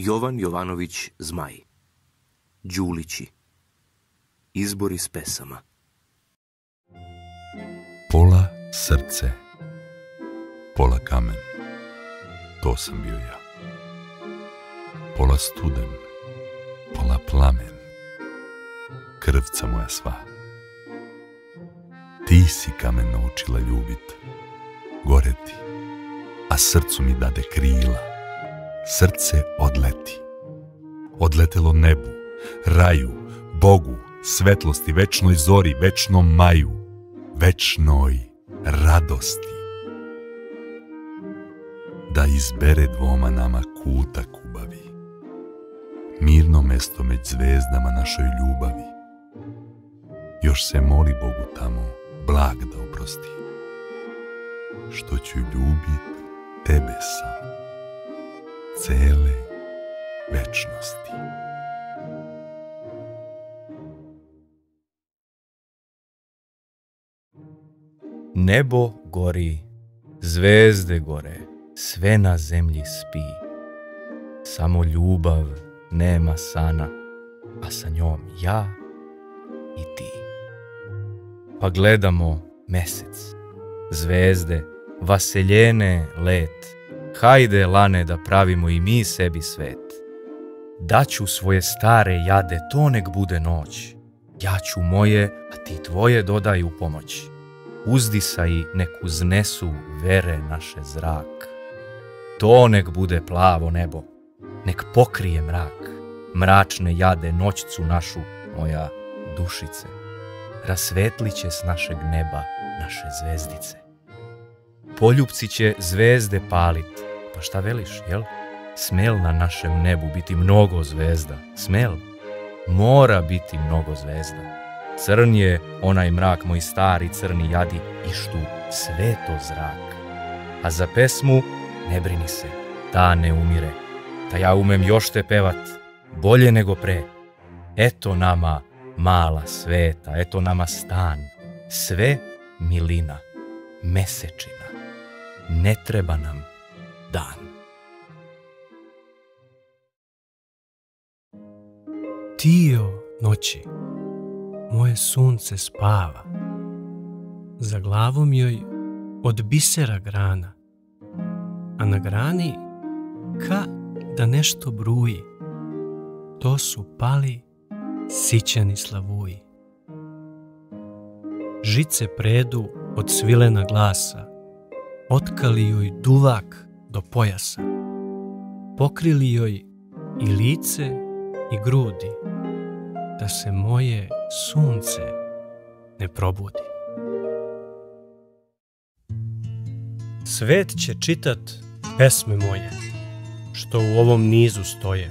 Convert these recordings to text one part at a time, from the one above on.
Jovan Jovanović Zmaj. Đulići. Izbori s pesama. Pola srce, pola kamen, to sam bio ja. Pola studen, pola plamen, krvca moja sva. Ti si kamen naučila ljubit, goreti, a srcu mi dade krila. Srce odleti, odletelo nebu, raju, Bogu, svetlosti, večnoj zori, večnom maju, večnoj radosti. Da izbere dvoma nama kuta kubavi, mirno mesto među zvezdama našoj ljubavi. Još se moli Bogu tamo, blag da oprosti, što ću ljubit tebe sam, cele večnosti. Nebo gori, zvezde gore, sve na zemlji spi. Samo ljubav nema sana, a sa njom ja i ti. Pa gledamo mesec, zvezde, vaseljene let. Hajde, lane, da pravimo i mi sebi svet. Daću svoje stare jade, to nek bude noć. Ja ću moje, a ti tvoje dodaj u pomoć uzdisaji nek uznesu vere naše zrak. To nek bude plavo nebo, nek pokrije mrak, mračne jade noćcu našu, moja dušice. Rasvetlit će s našeg neba naše zvezdice. Poljupci će zvezde palit, pa šta veliš, jel? Smel na našem nebu biti mnogo zvezda, smel. Mora biti mnogo zvezda. Crn je onaj mrak moj stari crni jadi ištu sveto zrak. A za pesmu ne brini se, ta ne umire. Ta ja umem još te pevat, bolje nego pre. Eto nama mala sveta, eto nama stan. Sve milina, mesečina. Ne treba nam dan. Tio noći moje sunce spava. Za glavom joj od bisera grana, a na grani ka da nešto bruji. To su pali sićani slavuji. Žice predu od svilena glasa, otkali joj duvak do pojasa, pokrili joj i lice i grudi, da se moje sunce ne probudi. Svet će čitat pesme moje, što u ovom nizu stoje.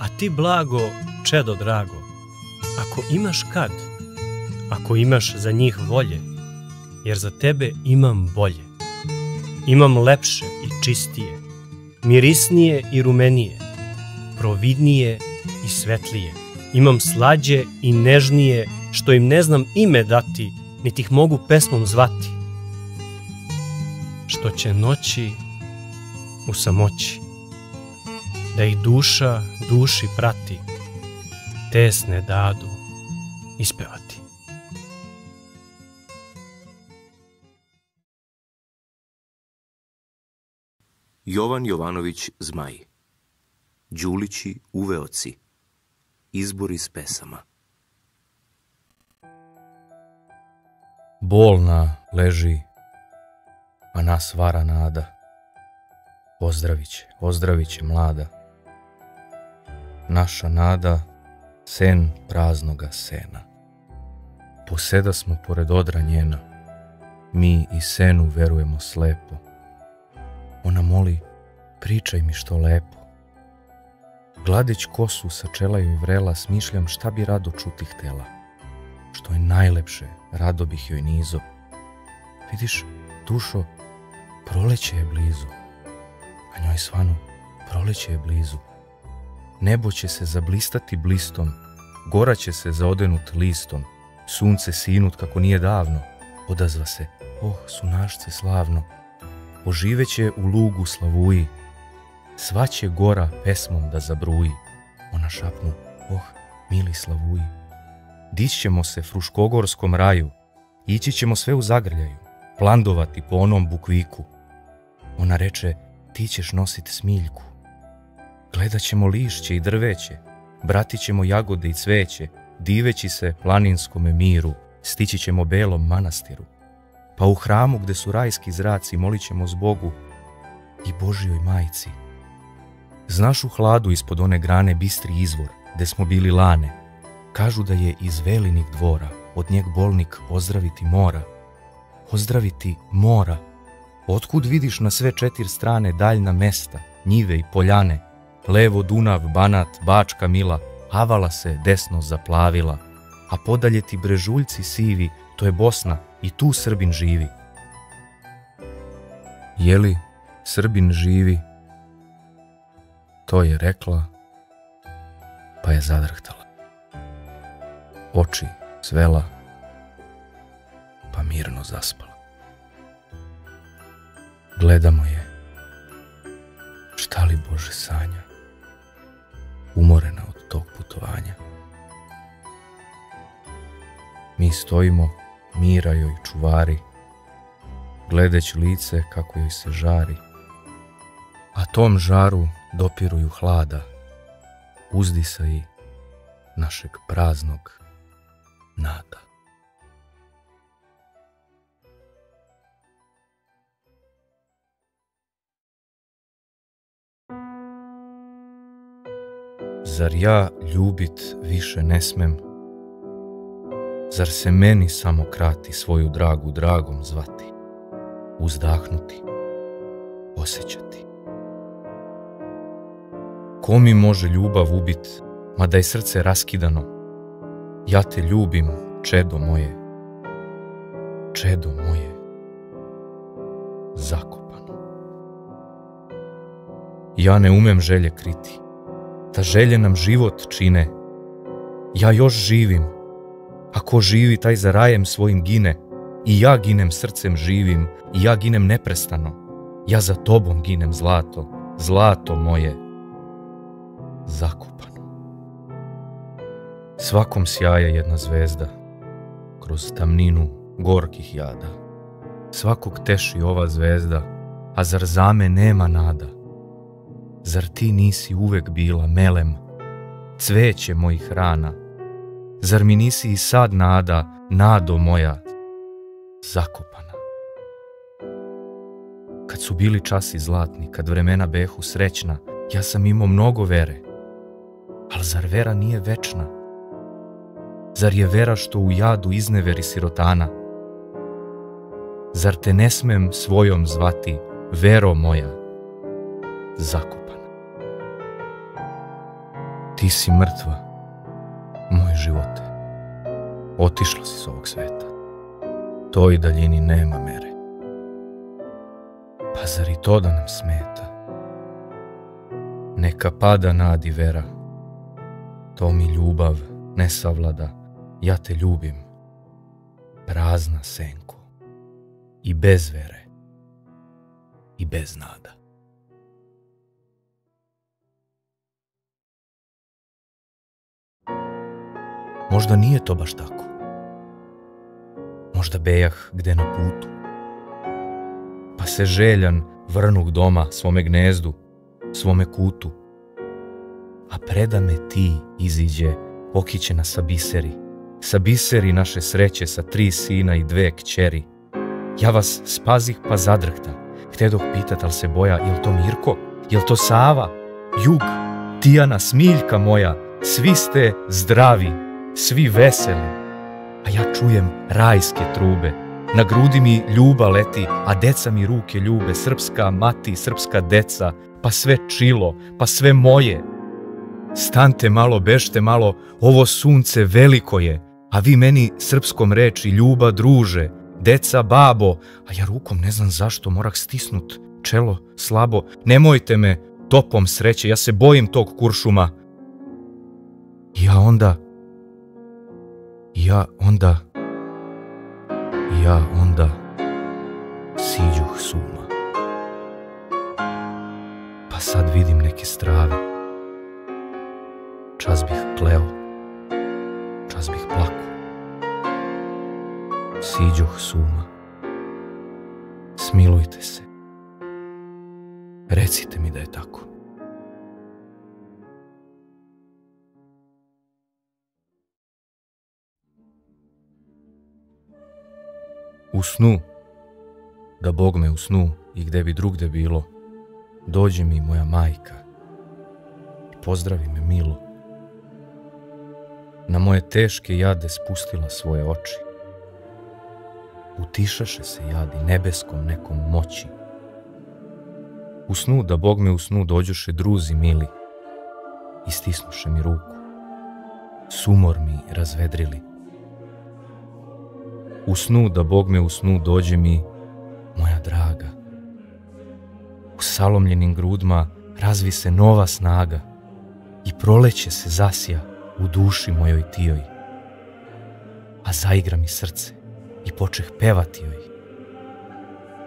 A ti blago, čedo drago, ako imaš kad, ako imaš za njih volje, jer za tebe imam bolje. Imam lepše čistije, mirisnije i rumenije, providnije i svetlije Imam slađe i nežnije, što im ne znam ime dati, niti ih mogu pesmom zvati. Što će noći u samoći, da ih duša duši prati, tesne dadu ispevati. Jovan Jovanović Zmaj Đulići uveoci Izbor iz pesama Bolna leži, a nas vara nada. Ozdravit će, ozdravit će mlada. Naša nada, sen praznoga sena. Poseda smo pored odra njena, mi i senu verujemo slepo. Ona moli, pričaj mi što lepo. Gladić kosu sa čela joj vrela, smišljam šta bi rado čuti htela. Što je najlepše, rado bih joj nizo. Vidiš, dušo, proleće je blizu. A njoj svanu, proleće je blizu. Nebo će se zablistati blistom, gora će se zaodenut listom, sunce sinut kako nije davno, odazva se, oh, sunašce slavno, oživeće u lugu slavuji, sva će gora pesmom da zabruji. Ona šapnu, oh, mili slavuji. Dićemo se fruškogorskom raju, ići ćemo sve u zagrljaju, plandovati po onom bukviku. Ona reče, ti ćeš nositi smiljku. Gledat ćemo lišće i drveće, bratit ćemo jagode i cveće, diveći se planinskome miru, stići ćemo belom manastiru. Pa u hramu gde su rajski zraci molit ćemo zbogu i Božjoj majci. Znaš u hladu ispod one grane bistri izvor, gde smo bili lane. Kažu da je iz velinih dvora, od njeg bolnik ozdraviti mora. Ozdraviti mora. Otkud vidiš na sve četiri strane daljna mesta, njive i poljane, levo Dunav, Banat, Bačka Mila, Avala se desno zaplavila, a podalje ti brežuljci sivi, to je Bosna i tu Srbin živi. Jeli Srbin živi, to je rekla, pa je zadrhtala. Oči svela, pa mirno zaspala. Gledamo je, šta li Bože sanja, umorena od tog putovanja. Mi stojimo, mira joj čuvari, gledeći lice kako joj se žari, a tom žaru dopiruju hlada, uzdisa i našeg praznog nada. Zar ja ljubit više ne smem? Zar se meni samo krati svoju dragu dragom zvati? Uzdahnuti, osjećati. Ko mi može ljubav ubit, mada je srce raskidano? Ja te ljubim, čedo moje, čedo moje, zakopano. Ja ne umem želje kriti, ta želje nam život čine. Ja još živim, a ko živi taj za rajem svojim gine, i ja ginem srcem živim, i ja ginem neprestano. Ja za tobom ginem zlato, zlato moje, zakopano. Svakom sjaja jedna zvezda, kroz tamninu gorkih jada. Svakog teši ova zvezda, a zar zame nema nada? Zar ti nisi uvek bila melem, cveće mojih rana? Zar mi nisi i sad nada, nado moja, zakopana? Kad su bili časi zlatni, kad vremena behu srećna, ja sam imao mnogo vere. Ali zar vera nije večna? Zar je vera što u jadu izneveri sirotana? Zar te ne smem svojom zvati, vero moja, zakopana? Ti si mrtva, moj živote. Otišla si s ovog sveta. Toj daljini nema mere. Pa zar i to da nam smeta? Neka pada nadi vera. To mi ljubav ne savlada. Ja te ljubim. Prazna senko. I bez vere. I bez nada. Možda nije to baš tako. Možda bejah gde na putu. Pa se željan vrnuk doma svome gnezdu, svome kutu. A preda me ti iziđe okićena sa biseri. Sa biseri naše sreće sa tri sina i dve kćeri. Ja vas spazih pa zadrhta. Htedoh pitat, al se boja, jel to Mirko? Jel to Sava? Jug? Tijana, Smiljka moja? Svi ste zdravi, svi veseli, a ja čujem rajske trube. Na grudi mi ljuba leti, a deca mi ruke ljube, srpska mati, srpska deca, pa sve čilo, pa sve moje. Stante malo, bešte malo, ovo sunce veliko je, a vi meni srpskom reči ljuba druže, deca babo, a ja rukom ne znam zašto morah stisnut čelo slabo, nemojte me topom sreće, ja se bojim tog kuršuma. Ja onda ja onda, ja onda siđuh suma. Pa sad vidim rijeke strave. Čas bih pleo, čas bih plako. Siđoh suma. Smilujte se. Recite mi da je tako. U snu, da Bog me u snu i gde bi drugde bilo, dođe mi moja majka i pozdravi me milo. Na moje teške jade spustila svoje oči. Utišaše se jadi nebeskom nekom moći. U snu, da Bog me u snu dođoše druzi mili i stisnuše mi ruku. Sumor mi razvedrili. U snu, da Bog me u snu dođe mi, moja draga. U salomljenim grudma razvi se nova snaga i proleće se zasja u duši mojoj tijoj. A zaigra mi srce i počeh pevati joj.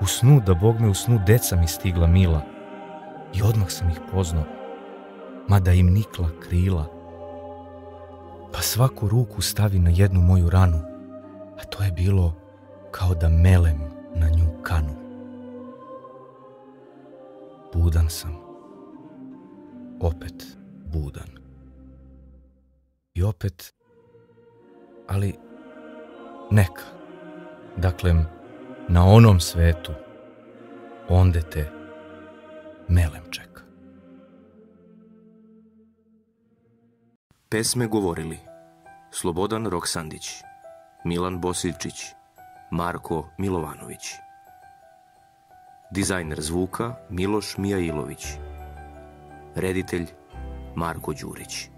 U snu, da Bog me u snu deca mi stigla mila i odmah sam ih poznao, mada im nikla krila. Pa svaku ruku stavi na jednu moju ranu, a to je bilo kao da melem na nju kanu. Budan sam, opet budan. I opet, ali neka. Dakle, na onom svetu, onde te melem čeka. Pesme govorili Slobodan Roksandić, Milan Bosiljčić, Marko Milovanović. Dizajner zvuka Miloš Mijailović. Reditelj Marko Đurić.